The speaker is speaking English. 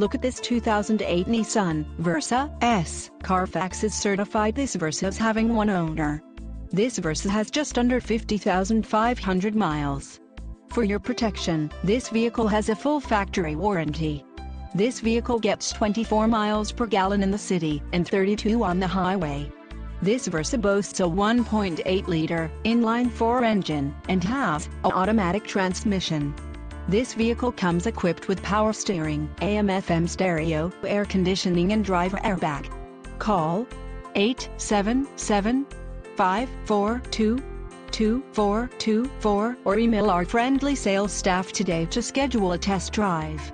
Look at this 2008 Nissan Versa S. Carfax is certified this Versa as having one owner. This Versa has just under 50,500 miles. For your protection, this vehicle has a full factory warranty. This vehicle gets 24 miles per gallon in the city and 32 on the highway. This Versa boasts a 1.8-liter inline-four engine and has an automatic transmission. This vehicle comes equipped with power steering, AM-FM stereo, air conditioning and driver airbag. Call 877-542-2424 or email our friendly sales staff today to schedule a test drive.